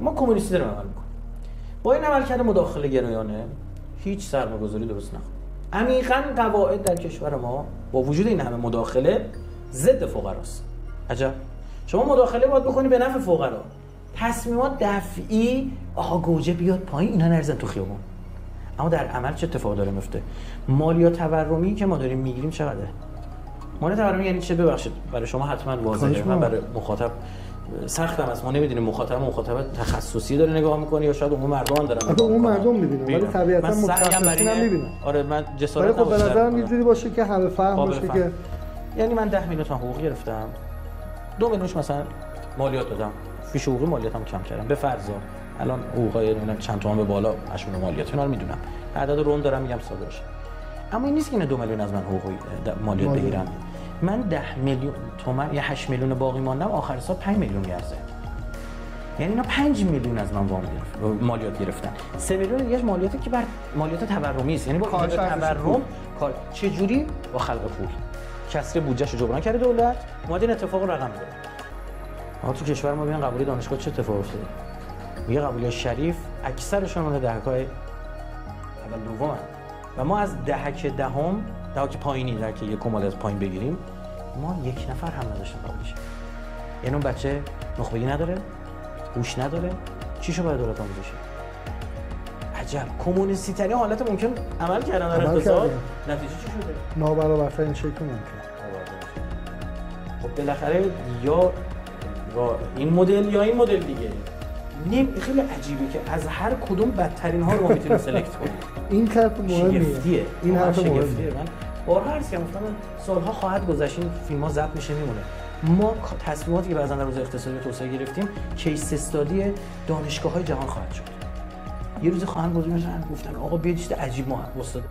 ما کمونیستی داریم عمل می‌کنیم. با این عملکرد مداخله گرایانه هیچ سرمایه‌گذاری درست نخواهد عمیقا قواعد در کشور ما با وجود این همه مداخله ضد فقراست. عجب. شما مداخله باید بکنی به نفع فقرا. تصمیمات دفعی آقا گوجه بیاد پایین اینا نرزن تو خیابون. اما در عمل چه اتفاق داره میفته؟ مالیات تورمی که ما داریم می‌گیریم چقدره؟ مالیات تورمی یعنی چه؟ ببخشید برای شما حتما واضحه. من برای مخاطب سختم است ما نمی‌دونیم مخاطب مخاطب تخصصی داره نگاه می‌کنه یا شاید اون مردم دارن آره اون مردم می‌بینه ولی طبیعتا متخصصین هم می‌بینن. آره من جسارت ولی خب به نظرم یه جوری باشه که همه فهم باشه که یعنی من 10 میلیون تومان حقوق گرفتم. دو میلیونش مثلا مالیات دادم. فیش حقوقی مالیاتم کم کردم. به فرض الان حقوقای نمی‌دونم چند تومن به بالا مشمول مالیات اینا رو می‌دونم. عدد روند دارم میگم ساده باشه اما این نیست که اینا دو میلیون از من حقوقی مالیات. بگیرن. من 10 میلیون تومن یا 8 میلیون باقی ماندم آخر سال 5 میلیون میارزه. یعنی اینا 5 میلیون از من وام گرفت مالیات گرفتن. 3 میلیون دیگه مالیاتی که بر مالیات تورمی است. یعنی با تورم کار چه جوری؟ با خلق پول. کسر بودجهش رو جبران کرده دولت اومد این اتفاق رقم داد ما تو کشور ما بیان قبولی دانشگاه چه اتفاقی افتاده؟ میگه قبولی شریف اکثرشون مال دهکای اول دوم و ما از دهک دهم دهک پایینی در که یک کمال از پایین بگیریم ما یک نفر هم نداشتیم قبولش یعنی اون بچه نخبگی نداره هوش نداره چیشو باید دولت آموزشی عجب کمونیستی ترین حالت ممکن عمل کردن در اقتصاد نتیجه چی شده؟ نابرابرترین شکل ممکن. خب بالاخره یا این مدل یا این مدل دیگه. نیم خیلی عجیبه که از هر کدوم بدترین ها رو می‌تونیم سلکت کنیم. این حرف مهمیه. این حرف مهمیه. من بارها عرض کردم گفتم سالها خواهد گذشت این فیلم ها ضبط میشه میمونه. ما تصمیماتی که بعضا در روز اقتصادی توسعه گرفتیم کیس استادی دانشگاه های جهان خواهد شد. یه روز خواهند گذاشتن گفتن آقا بیاید عجیب ما استاد